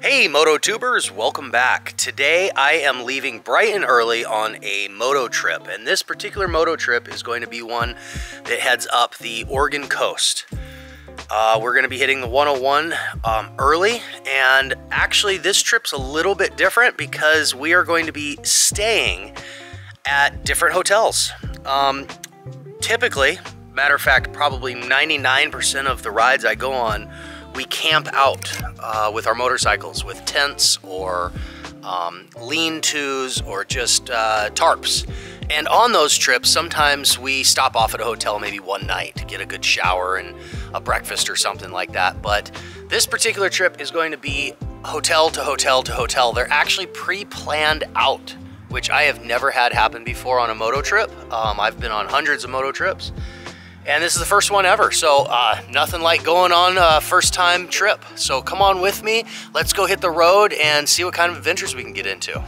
Hey Moto Tubers, welcome back. Today I am leaving bright and early on a moto trip and this particular moto trip is going to be one that heads up the Oregon coast. Uh, we're going to be hitting the 101 um, early and actually this trip's a little bit different because we are going to be staying at different hotels. Um, typically, matter of fact, probably 99% of the rides I go on we camp out uh, with our motorcycles with tents or um, lean-tos or just uh, tarps. And on those trips, sometimes we stop off at a hotel maybe one night to get a good shower and a breakfast or something like that. But this particular trip is going to be hotel to hotel to hotel. They're actually pre-planned out, which I have never had happen before on a moto trip. Um, I've been on hundreds of moto trips and this is the first one ever. So uh, nothing like going on a first time trip. So come on with me. Let's go hit the road and see what kind of adventures we can get into.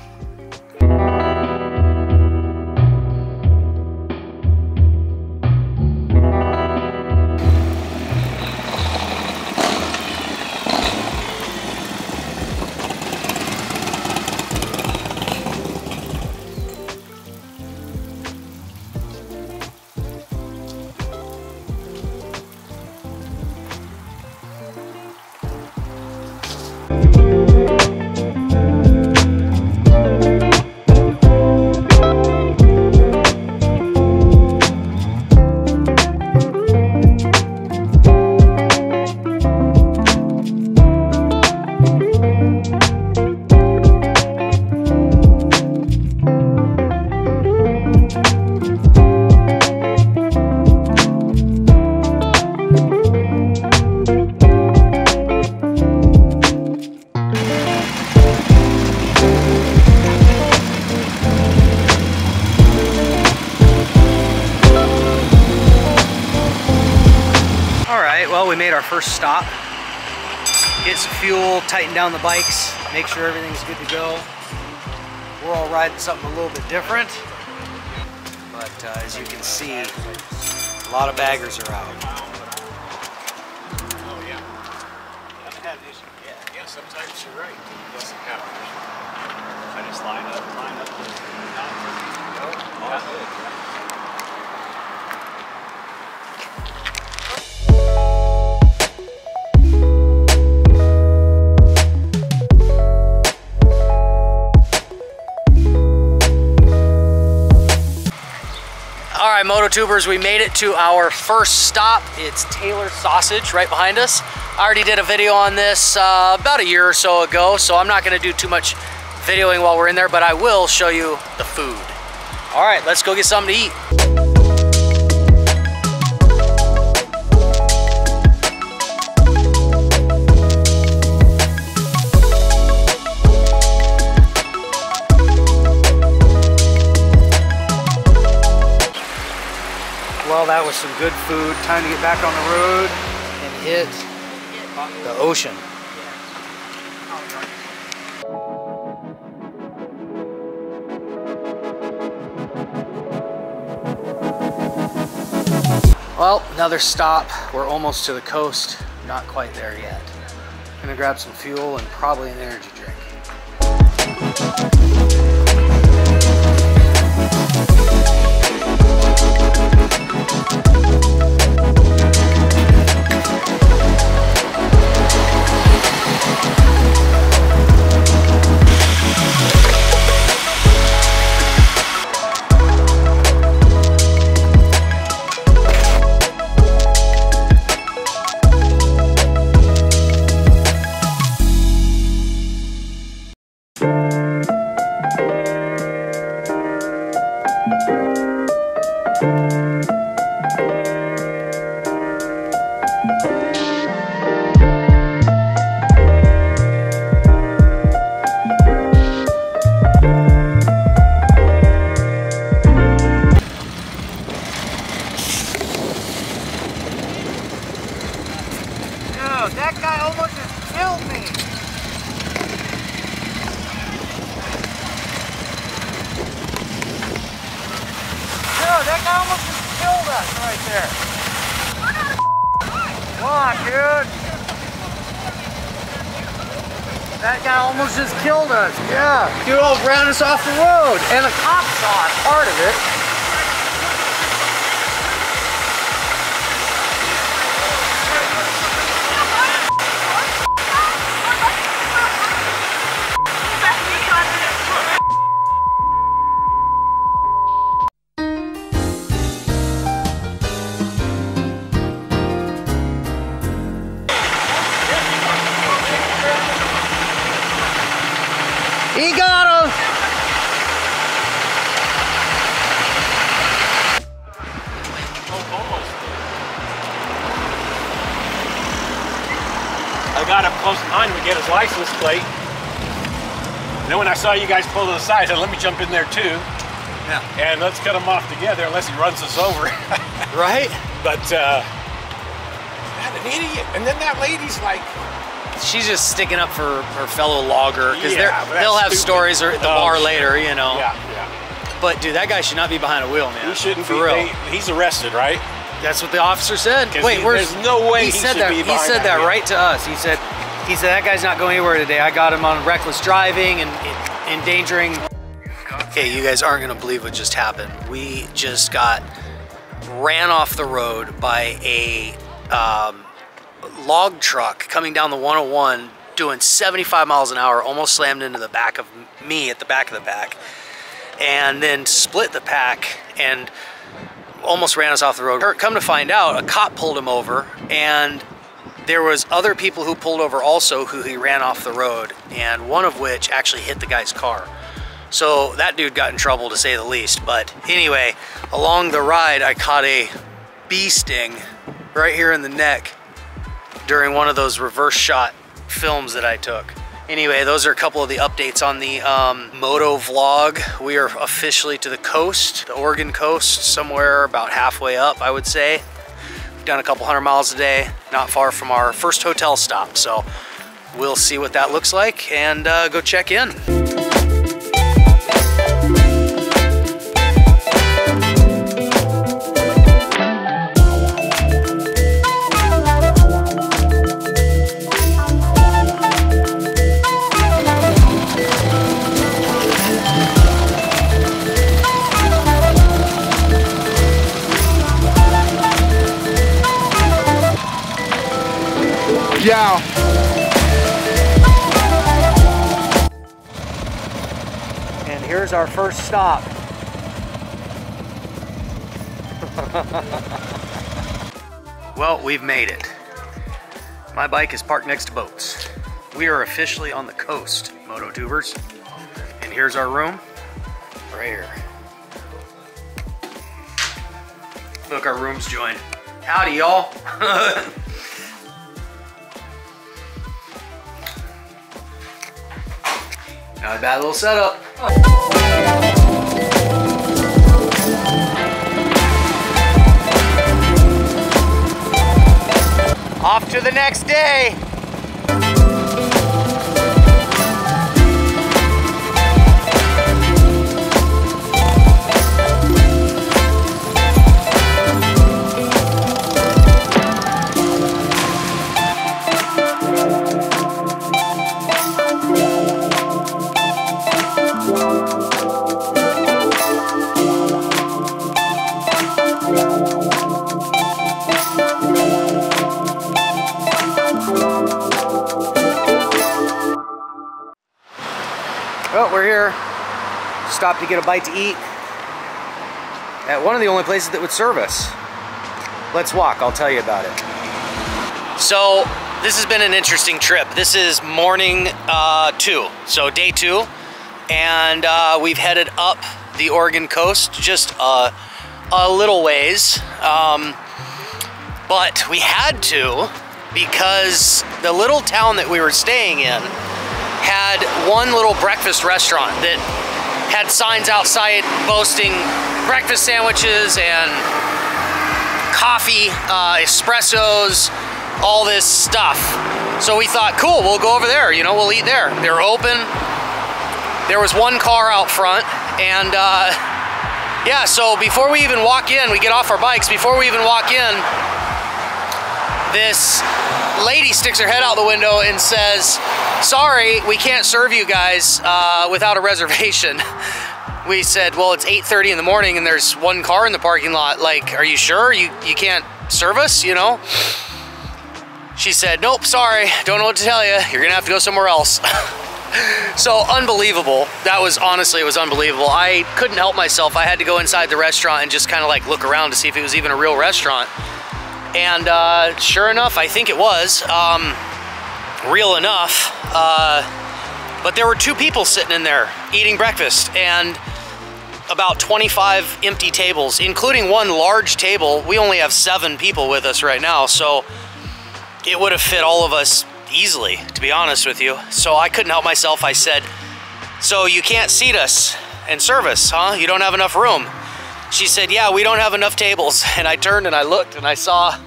Down the bikes, make sure everything's good to go. We're all riding something a little bit different. But uh, as you can see, a lot of baggers are out. Oh yeah. Yeah, sometimes you're right. Doesn't happen. I just line up, line up. Yeah. Right, Mototubers, we made it to our first stop. It's Taylor Sausage right behind us. I already did a video on this uh, about a year or so ago, so I'm not gonna do too much videoing while we're in there, but I will show you the food. All right, let's go get something to eat. Was some good food. Time to get back on the road and hit the ocean. Well, another stop. We're almost to the coast. Not quite there yet. Gonna grab some fuel and probably an energy off the road. And the cops saw you guys pull to the side, I said, let me jump in there too. Yeah. And let's cut him off together unless he runs us over. Right? but, uh, man, an idiot. And then that lady's like, She's just sticking up for her fellow logger because Yeah, they'll have stupid. stories or at the Oh, bar sure. later, you know. yeah, yeah. But dude, that guy should not be behind a wheel, man. He shouldn't for be. real. they- he's arrested, right? That's what the officer said. Wait, he- there's no way he, he said should that. be He said that that right to us. He said he said that guy's not going anywhere today. I got him on reckless driving and and endangering. Okay, you guys aren't gonna believe what just happened. We just got ran off the road by a um, log truck coming down the 101 doing 75 miles an hour, almost slammed into the back of me at the back of the pack, and then split the pack and almost ran us off the road. Come to find out, a cop pulled him over, and there was other people who pulled over also who he ran off the road, and one of which actually hit the guy's car. So that dude got in trouble to say the least. But anyway, along the ride, I caught a bee sting right here in the neck during one of those reverse shot films that I took. Anyway, those are a couple of the updates on the um, moto vlog. We are officially to the coast, the Oregon coast, somewhere about halfway up, I would say. Done a couple hundred miles a day, not far from our first hotel stop. So we'll see what that looks like and uh, go check in. Yeah. And here's our first stop. well, we've made it. My bike is parked next to boats. We are officially on the coast, moto Mototubers. And here's our room, right here. Look, our room's joined. Howdy, y'all. Not a bad little setup. Off to the next day. Well, we're here. Stopped to get a bite to eat at one of the only places that would serve us. Let's walk, I'll tell you about it. So, this has been an interesting trip. This is morning uh, two, so day two, and uh, we've headed up the Oregon coast just a, a little ways. Um, but we had to because the little town that we were staying in had one little breakfast restaurant that had signs outside boasting breakfast sandwiches and coffee, uh, espressos, all this stuff. So we thought, cool, we'll go over there, you know, we'll eat there. They're open. There was one car out front, and uh, yeah, so before we even walk in, we get off our bikes, before we even walk in, this lady sticks her head out the window and says, sorry, we can't serve you guys uh, without a reservation. We said, well, it's 8.30 in the morning and there's one car in the parking lot. Like, are you sure you, you can't serve us, you know? She said, nope, sorry, don't know what to tell you. You're gonna have to go somewhere else. so unbelievable. That was honestly, it was unbelievable. I couldn't help myself. I had to go inside the restaurant and just kind of like look around to see if it was even a real restaurant. And uh, sure enough, I think it was. Um, real enough. Uh, but there were two people sitting in there eating breakfast and about 25 empty tables, including one large table. We only have seven people with us right now, so it would have fit all of us easily, to be honest with you. So I couldn't help myself. I said, so you can't seat us and serve us, huh? You don't have enough room. She said, yeah, we don't have enough tables. And I turned and I looked and I saw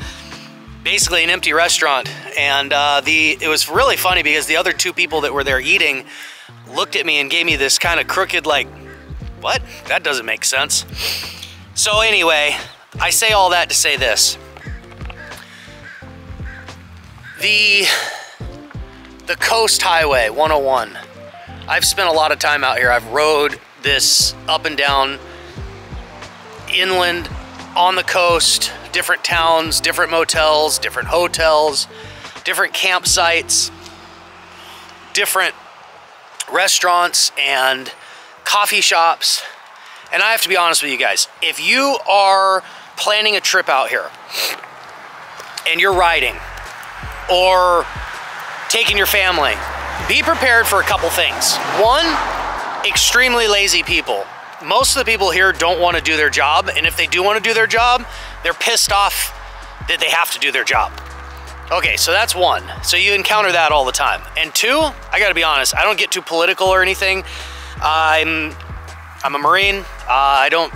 basically an empty restaurant. And uh, the it was really funny because the other two people that were there eating looked at me and gave me this kind of crooked like, what? That doesn't make sense. So anyway, I say all that to say this. The, the Coast Highway 101. I've spent a lot of time out here. I've rode this up and down inland on the coast, different towns, different motels, different hotels, different campsites, different restaurants and coffee shops. And I have to be honest with you guys, if you are planning a trip out here and you're riding or taking your family, be prepared for a couple things. One, extremely lazy people. Most of the people here don't want to do their job, and if they do want to do their job, they're pissed off that they have to do their job. Okay, so that's one. So you encounter that all the time. And two, I gotta be honest, I don't get too political or anything. I'm, I'm a Marine. Uh, I don't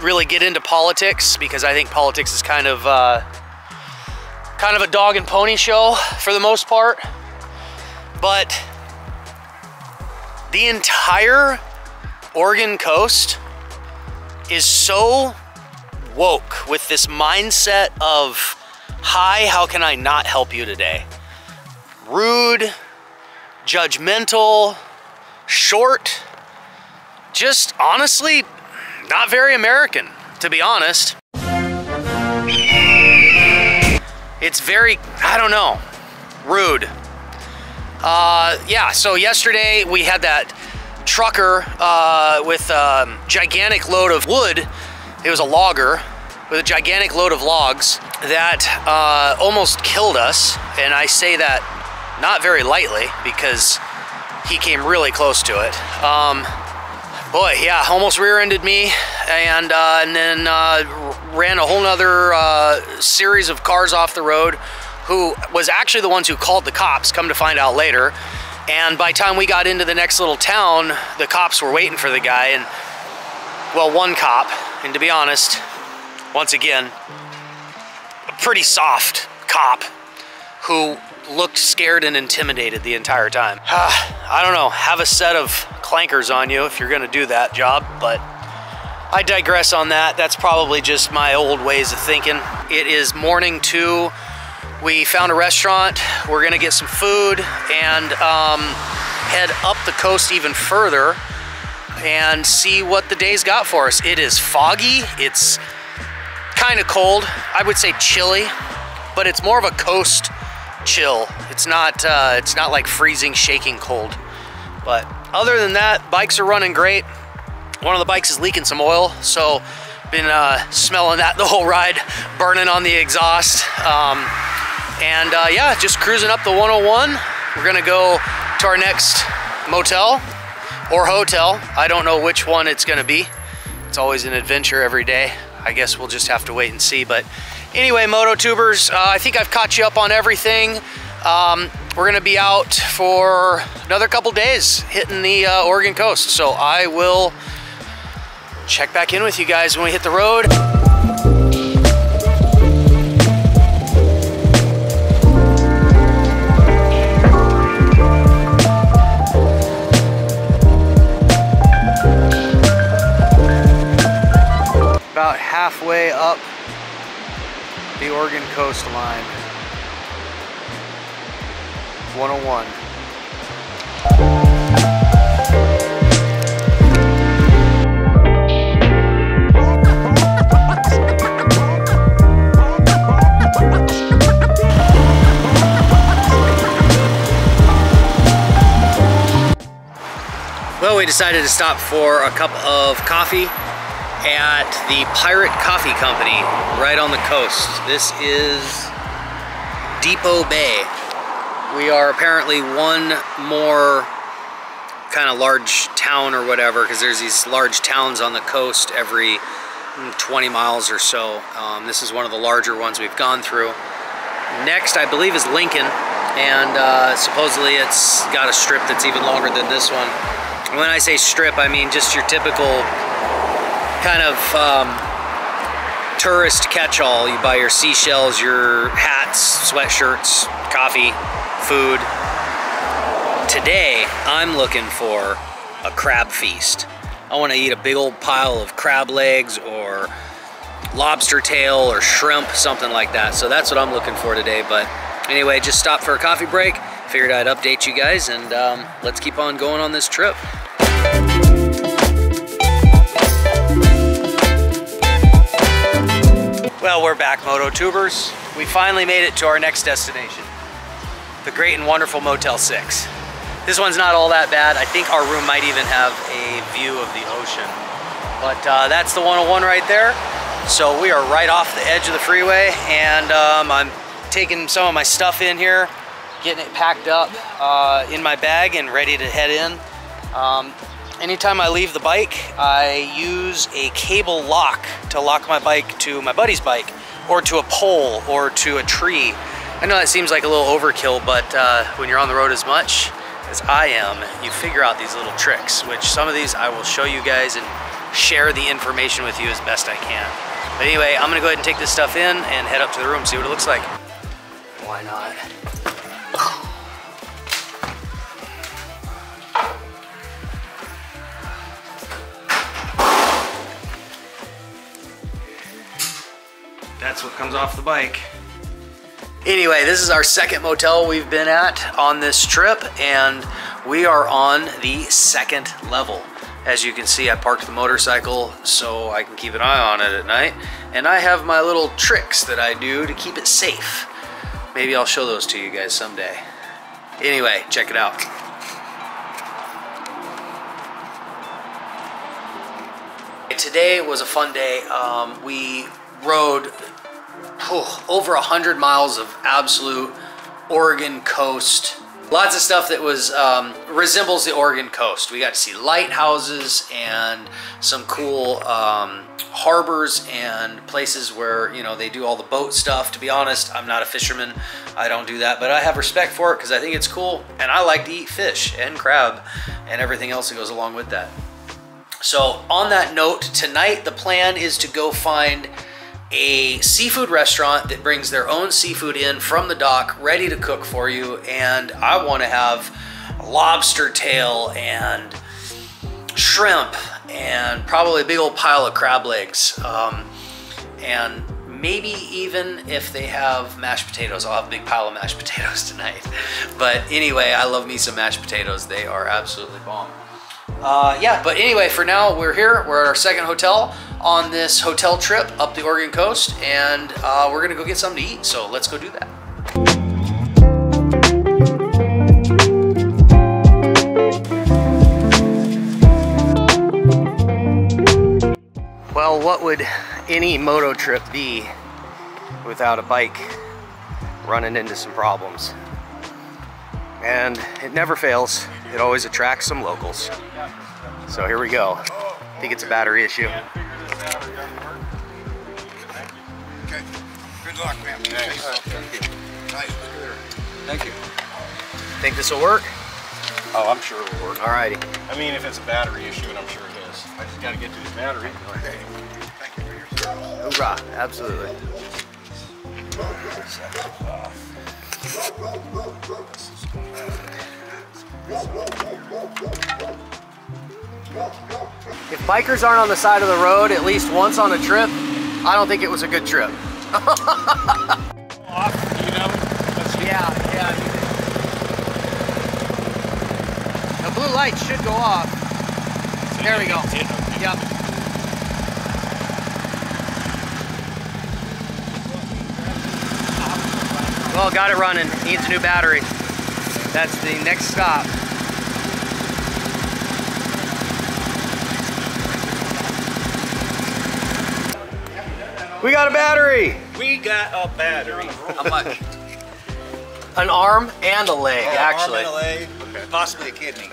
really get into politics because I think politics is kind of, uh, kind of a dog and pony show for the most part. But the entire Oregon coast is so woke with this mindset of, hi, how can I not help you today? Rude, judgmental, short, just honestly, not very American, to be honest. It's very, I don't know, rude. Uh, yeah, so yesterday we had that trucker uh, with a gigantic load of wood. It was a logger with a gigantic load of logs that uh, almost killed us. And I say that not very lightly because he came really close to it. Um, boy, yeah, almost rear-ended me and, uh, and then uh, ran a whole nother uh, series of cars off the road who was actually the ones who called the cops, come to find out later. And by the time we got into the next little town, the cops were waiting for the guy. And, well, one cop, and to be honest, once again, a pretty soft cop who looked scared and intimidated the entire time. I don't know, have a set of clankers on you if you're gonna do that job, but I digress on that. That's probably just my old ways of thinking. It is morning two. We found a restaurant. We're gonna get some food and um, head up the coast even further and see what the day's got for us. It is foggy. It's kind of cold. I would say chilly, but it's more of a coast chill. It's not, uh, it's not like freezing, shaking cold. But other than that, bikes are running great. One of the bikes is leaking some oil, so been uh, smelling that the whole ride, burning on the exhaust. Um, and uh, yeah, just cruising up the 101. We're gonna go to our next motel or hotel. I don't know which one it's gonna be. It's always an adventure every day. I guess we'll just have to wait and see. But anyway, MotoTubers, uh, I think I've caught you up on everything. Um, we're gonna be out for another couple days hitting the uh, Oregon coast. So I will check back in with you guys when we hit the road. about halfway up the Oregon coastline. 101. Well, we decided to stop for a cup of coffee at the Pirate Coffee Company right on the coast. This is Depoe Bay. We are apparently one more kind of large town or whatever because there's these large towns on the coast every 20 miles or so. Um, this is one of the larger ones we've gone through. Next, I believe, is Lincoln, and uh, supposedly it's got a strip that's even longer than this one. when I say strip, I mean just your typical kind of um, tourist catch-all. You buy your seashells, your hats, sweatshirts, coffee, food. Today, I'm looking for a crab feast. I want to eat a big old pile of crab legs or lobster tail or shrimp, something like that. So that's what I'm looking for today. But anyway, just stopped for a coffee break. Figured I'd update you guys and um, let's keep on going on this trip. Well, we're back, Moto Tubers. We finally made it to our next destination, the great and wonderful Motel 6. This one's not all that bad. I think our room might even have a view of the ocean. But uh, that's the 101 right there. So we are right off the edge of the freeway and um, I'm taking some of my stuff in here, getting it packed up uh, in my bag and ready to head in. Um, anytime I leave the bike, I use a cable lock to lock my bike to my buddy's bike or to a pole or to a tree. I know that seems like a little overkill, but uh, when you're on the road as much as I am, you figure out these little tricks, which some of these I will show you guys and share the information with you as best I can. But anyway, I'm gonna go ahead and take this stuff in and head up to the room, see what it looks like. Why not? That's what comes off the bike. Anyway, this is our second motel we've been at on this trip and we are on the second level. As you can see, I parked the motorcycle so I can keep an eye on it at night. And I have my little tricks that I do to keep it safe. Maybe I'll show those to you guys someday. Anyway, check it out. Today was a fun day. Um, we rode oh, over 100 miles of absolute Oregon coast lots of stuff that was um, resembles the Oregon coast. We got to see lighthouses and some cool um, harbors and places where you know they do all the boat stuff. To be honest, I'm not a fisherman. I don't do that, but I have respect for it because I think it's cool and I like to eat fish and crab and everything else that goes along with that. So on that note, tonight the plan is to go find a seafood restaurant that brings their own seafood in from the dock, ready to cook for you. And I want to have lobster tail and shrimp and probably a big old pile of crab legs. Um, and maybe even if they have mashed potatoes, I'll have a big pile of mashed potatoes tonight. But anyway, I love me some mashed potatoes. They are absolutely bomb. Uh, yeah, but anyway, for now, we're here. We're at our second hotel on this hotel trip up the Oregon coast, and uh, we're gonna go get something to eat. So let's go do that. Well, what would any moto trip be without a bike running into some problems? And it never fails. It always attracts some locals. So here we go. I think it's a battery issue. Okay. Good luck, man. Thank you. Think this will work? Oh, I'm sure it'll work. Alrighty. I mean, if it's a battery issue, and I'm sure it is. I just gotta get to the battery. Okay. Thank you for your service. Hoorah, absolutely. If bikers aren't on the side of the road at least once on a trip, I don't think it was a good trip. Off, you know? Yeah, yeah. The blue light should go off. There we go. Yep. Well, got it running. Needs a new battery. That's the next stop. We got a battery. We got a battery. How much? An arm and a leg, oh, actually. An arm and a leg, okay. possibly a kidney.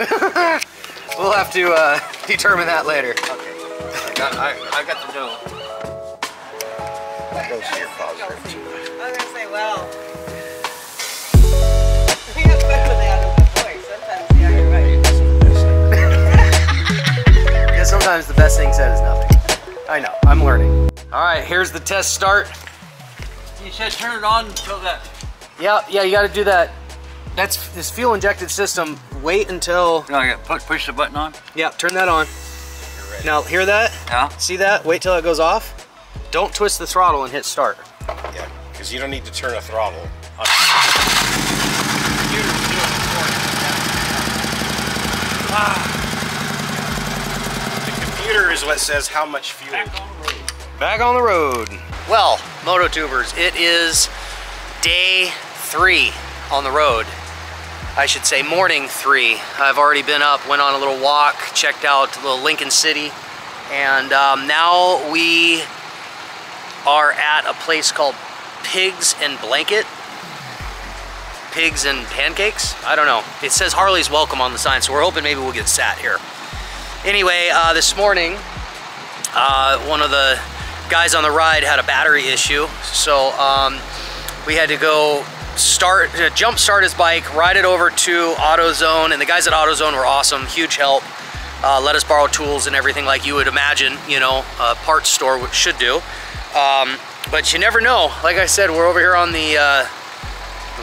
we'll have to uh, determine that later. Okay. I got, I, I got the dough. Those are your positive. I was going to say, well. Yeah, you're right. Yeah, sometimes the best thing said is nothing. I know, I'm learning. All right, here's the test start. You said turn it on until that. Yeah, yeah, you got to do that. That's this fuel injected system. Wait until, No, I got push, push the button on. yeah, turn that on. Now, hear that? Yeah. See that? Wait till it goes off. Don't twist the throttle and hit start. Yeah, because you don't need to turn a throttle. On. The computer is what says how much fuel. Back on the road. Well, Mototubers, it is day three on the road. I should say morning three. I've already been up, went on a little walk, checked out a little Lincoln City, and um, now we are at a place called Pigs and Blanket. Pigs and Pancakes? I don't know. It says Harley's Welcome on the sign, so we're hoping maybe we'll get sat here. Anyway, uh, this morning, uh, one of the guys on the ride had a battery issue, so um, we had to go start, uh, jump start his bike, ride it over to AutoZone, and the guys at AutoZone were awesome, huge help. Uh, let us borrow tools and everything like you would imagine, you know, a parts store should do. Um, but you never know. Like I said, we're over here on the, uh, the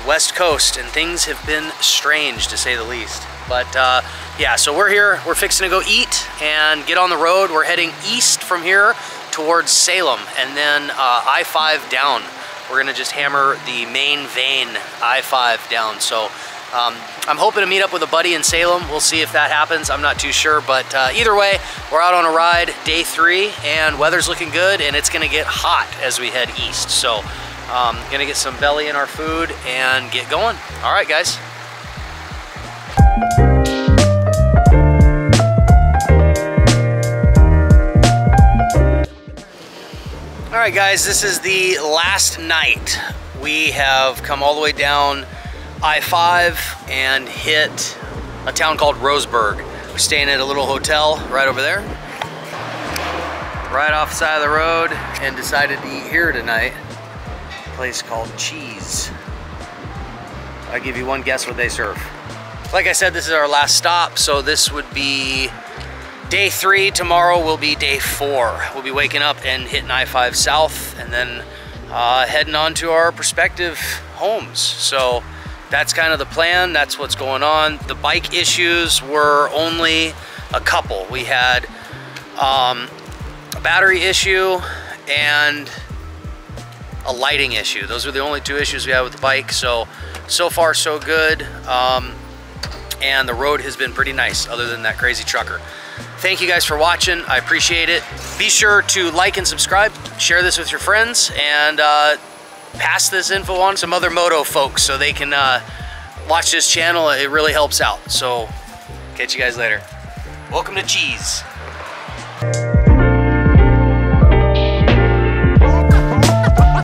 West Coast, and things have been strange to say the least. But uh, yeah, so we're here. We're fixing to go eat and get on the road. We're heading east from here towards Salem, and then uh, I-5 down. We're gonna just hammer the main vein I-5 down. So um, I'm hoping to meet up with a buddy in Salem. We'll see if that happens. I'm not too sure, but uh, either way, we're out on a ride, day three, and weather's looking good, and it's gonna get hot as we head east. So um, gonna get some belly in our food and get going. All right, guys. All right, guys, this is the last night. We have come all the way down I-5 and hit a town called Roseburg. We're staying at a little hotel right over there. Right off the side of the road and decided to eat here tonight. Place called Cheese. I'll give you one guess what they serve. Like I said, this is our last stop, so this would be Day three, tomorrow will be day four. We'll be waking up and hitting I-5 South and then uh, heading on to our prospective homes. So that's kind of the plan. That's what's going on. The bike issues were only a couple. We had um, a battery issue and a lighting issue. Those were the only two issues we had with the bike. So, so far so good. Um, and the road has been pretty nice other than that crazy trucker. Thank you guys for watching. I appreciate it. Be sure to like and subscribe, share this with your friends, and uh, pass this info on to some other moto folks so they can uh, watch this channel. It really helps out. So catch you guys later. Welcome to Cheese.